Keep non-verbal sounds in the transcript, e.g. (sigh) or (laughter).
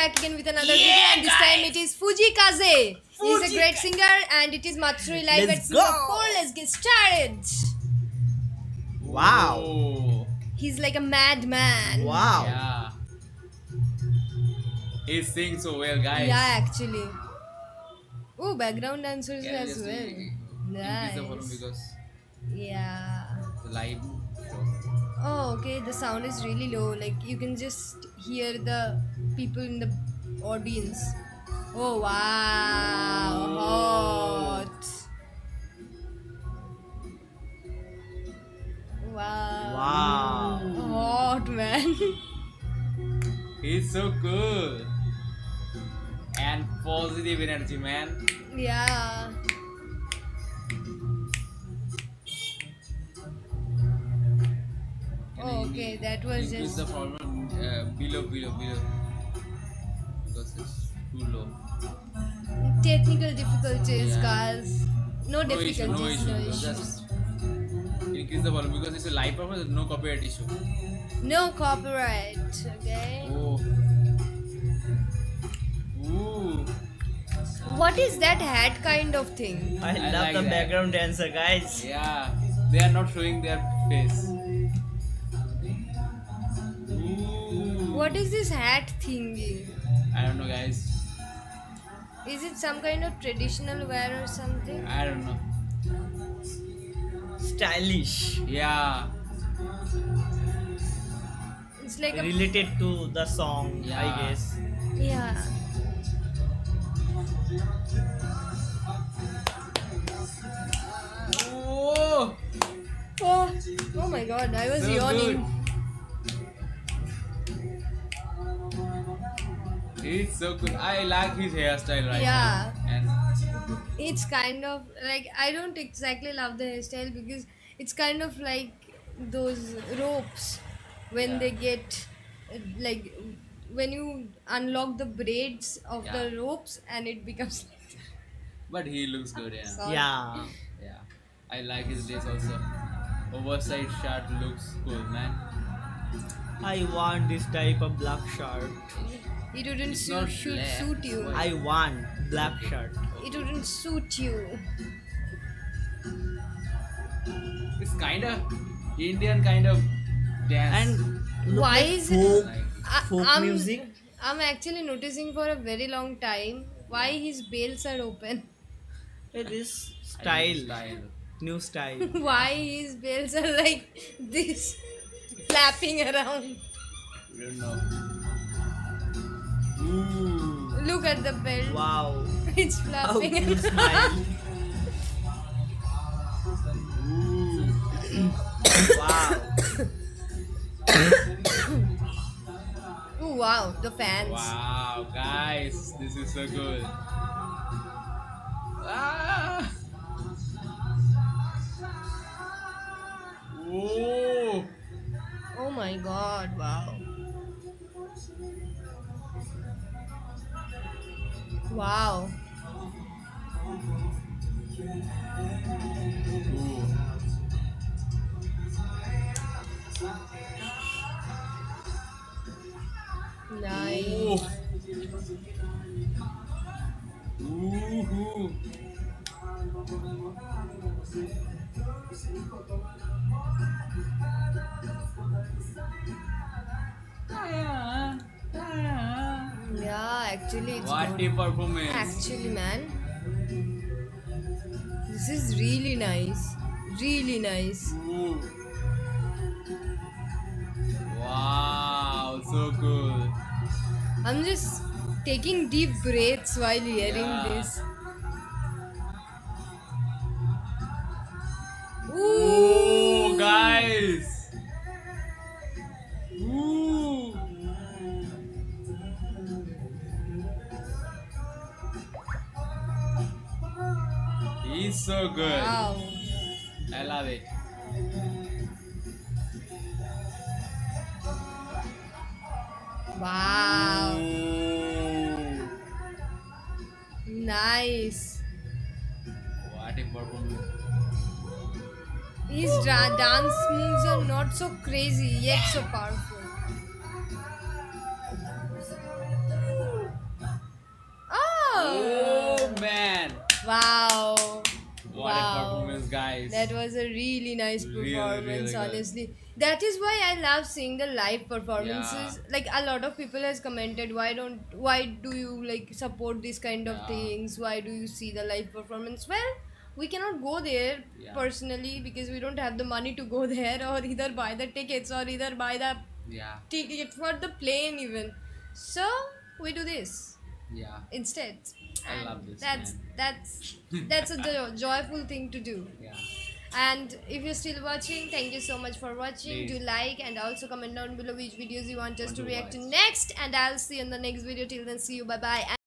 back again with another video and this time it is Fujii Kaze. He's a great singer and it is Matsuri live Let's at go. Singapore. Let's get started. Wow. Oh, He's like a madman. Wow. yeah. He sings so well, guys. Yeah, actually. Oh, background dancers Yeah, as just well. increase the volume Nice. Yeah. the live. Oh, okay. The sound is really low. Like you can just hear the people in the audience. Oh wow! Hot. Wow. Wow. Hot man. (laughs) He's so cool. And positive energy, man. yeah. Okay. That was increase just. the volume uh, below, below, below. Because it's too low. Technical difficulties, Yeah. guys. No No issue, no difficulties, no issue. issues. Just increase the volume because it's a live performance, no copyright issue. No copyright, okay? Oh. Ooh. What is that hat kind of thing? I, I love like the that. background dancer, guys. Yeah. They are not showing their face. What is this hat thingy? I don't know, guys. Is it some kind of traditional wear or something? I don't know. Stylish. Yeah. It's like a Related to the song, Yeah. I guess. yeah. Oh. Oh, oh my god! I was So yawning. He's so good. I like his hairstyle right Yeah. now. And It's kind of like I don't exactly love the hairstyle because it's kind of like those ropes when Yeah. they get uh, like when you unlock the braids of the ropes and it becomes. (laughs) but he looks good, yeah. Sorry. Yeah. Yeah. I like his dress also. Oversized shirt looks cool, man. I want this type of black shirt. It wouldn't It's suit, not should suit you. I want black shirt. It wouldn't suit you. It's kind of Indian kind of dance. And look Why like is it- folk, like, I, folk I'm, music. I'm actually noticing for a very long time why his bales are open. It is I style. style. New style. (laughs) why his bales are like this, flapping around. We don't know. Ooh. Look at the belt. wow. (laughs) It's How flapping cool around. smile. Ooh. Wow. Oh wow, the fans. Wow, guys, this is so good. Ah. Whoa. Oh my god, wow. Wow. Nice. Actually it's What good. a performance! Actually, man. This is really nice. Really nice. Ooh. Wow, so cool. I'm just taking deep breaths while hearing Yeah. this. He's so good. Wow. I love it. Wow. Oh. Nice. What a performance. His da- dance moves are not so crazy yet so powerful. Oh, oh man. Wow nice. That was a really nice Really, performance, really honestly. That is why I love seeing the live performances. Like a lot of people has commented, why don't why do you like support these kind of Yeah. things? Why do you see the live performance? Well, we cannot go there Yeah. personally because we don't have the money to go (laughs) there or either buy the tickets or either buy the yeah, ticket for the plane even. So we do this yeah, instead. I love this, That's man. that's (laughs) that's a jo- joyful thing to do. yeah. And if you're still watching, thank you so much for watching. Please. Do like and also comment down below which videos you want us Want to to react to next. And I'll see you in the next video. Till then, see you. Bye bye.